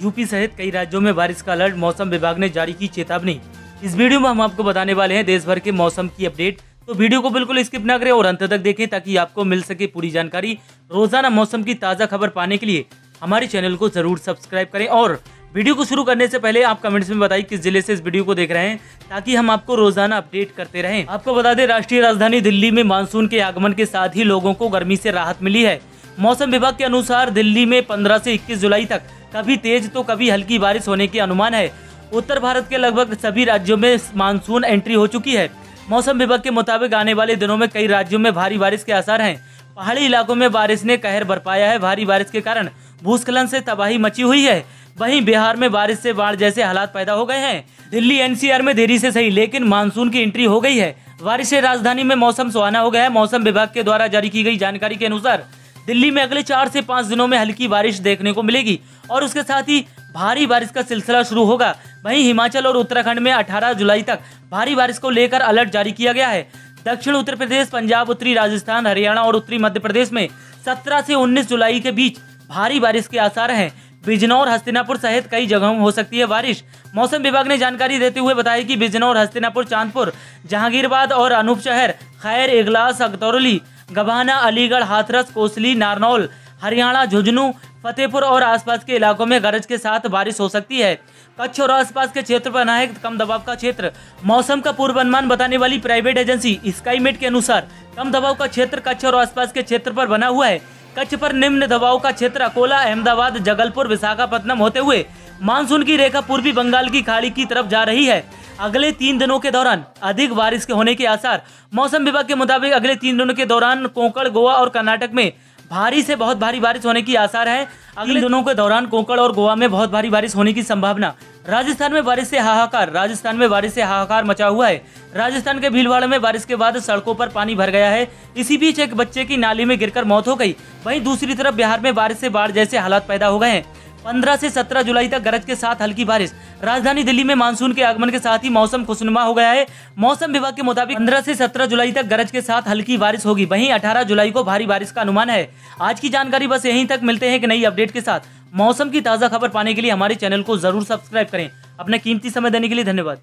UP सहित कई राज्यों में बारिश का अलर्ट मौसम विभाग ने जारी की चेतावनी। इस वीडियो में हम आपको बताने वाले हैं देश भर के मौसम की अपडेट। तो वीडियो को बिल्कुल स्किप ना करें और अंत तक देखें ताकि आपको मिल सके पूरी जानकारी। रोज़ाना मौसम की ताज़ा खबर पाने के लिए हमारे चैनल को ज़रूर सब्सक्राइब करें और वीडियो को शुरू करने से पहले आप कमेंट्स में बताइए किस ज़िले से इस वीडियो को देख रहे हैं, ताकि हम आपको रोज़ाना अपडेट करते रहें। आपको बता दें, राष्ट्रीय राजधानी दिल्ली में मानसून के आगमन के साथ ही लोगों को गर्मी से राहत मिली है। मौसम विभाग के अनुसार दिल्ली में 15 से 21 जुलाई तक कभी तेज तो कभी हल्की बारिश होने के अनुमान है। उत्तर भारत के लगभग सभी राज्यों में मानसून एंट्री हो चुकी है। मौसम विभाग के मुताबिक आने वाले दिनों में कई राज्यों में भारी बारिश के आसार हैं। पहाड़ी इलाकों में बारिश ने कहर बरपाया है। भारी बारिश के कारण भूस्खलन से तबाही मची हुई है। वहीं बिहार में बारिश से बाढ़ जैसे हालात पैदा हो गए हैं। दिल्ली एनसीआर में देरी से सही, लेकिन मानसून की एंट्री हो गई है। बारिश से राजधानी में मौसम सुहाना हो गया है। मौसम विभाग के द्वारा जारी की गई जानकारी के अनुसार दिल्ली में अगले चार से पाँच दिनों में हल्की बारिश देखने को मिलेगी और उसके साथ ही भारी बारिश का सिलसिला शुरू होगा। वहीं हिमाचल और उत्तराखंड में 18 जुलाई तक भारी बारिश को लेकर अलर्ट जारी किया गया है। दक्षिण उत्तर प्रदेश, पंजाब, उत्तरी राजस्थान, हरियाणा और उत्तरी मध्य प्रदेश में 17 से 19 जुलाई के बीच भारी बारिश के आसार हैं। बिजनौर, हस्तिनापुर सहित कई जगहों में हो सकती है बारिश। मौसम विभाग ने जानकारी देते हुए बताया कि बिजनौर, हस्तिनापुर, चांदपुर, जहांगीरबाद और अनूप शहर खैर इगलास अगतौरली गभाना अलीगढ़, हाथरस, कोसली, नारनौल, हरियाणा, झुंझुनू, फतेहपुर और आसपास के इलाकों में गरज के साथ बारिश हो सकती है। कच्छ और आसपास के क्षेत्र पर है कम दबाव का क्षेत्र। मौसम का पूर्वानुमान बताने वाली प्राइवेट एजेंसी स्काईमेट के अनुसार कम दबाव का क्षेत्र कच्छ और आसपास के क्षेत्र पर बना हुआ है। कच्छ पर निम्न दबाव का क्षेत्र अकोला, अहमदाबाद, जगलपुर विशाखापट्टनम होते हुए मानसून की रेखा पूर्वी बंगाल की खाड़ी की तरफ़ जा रही है। अगले तीन दिनों के दौरान अधिक बारिश के होने के आसार मौसम विभाग के मुताबिक अगले तीन दिनों के दौरान कोंकण गोवा और कर्नाटक में भारी से बहुत भारी बारिश होने की आसार है। अगले दिनों के दौरान कोंकण और गोवा में बहुत भारी बारिश होने की संभावना। राजस्थान में बारिश से हाहाकार राजस्थान में बारिश से हाहाकार मचा हुआ है। राजस्थान के भीलवाड़ा में बारिश के बाद सड़कों पर पानी भर गया है। इसी बीच एक बच्चे की नाली में गिरकर मौत हो गई। वहीं दूसरी तरफ़ बिहार में बारिश से बाढ़ जैसे हालात पैदा हो गए हैं। 15 से 17 जुलाई तक गरज के साथ हल्की बारिश। राजधानी दिल्ली में मानसून के आगमन के साथ ही मौसम खुशनुमा हो गया है। मौसम विभाग के मुताबिक 15 से 17 जुलाई तक गरज के साथ हल्की बारिश होगी। वहीं 18 जुलाई को भारी बारिश का अनुमान है। आज की जानकारी बस यहीं तक। मिलते हैं एक नई अपडेट के साथ। मौसम की ताज़ा खबर पाने के लिए हमारे चैनल को ज़रूर सब्सक्राइब करें। अपना कीमती समय देने के लिए धन्यवाद।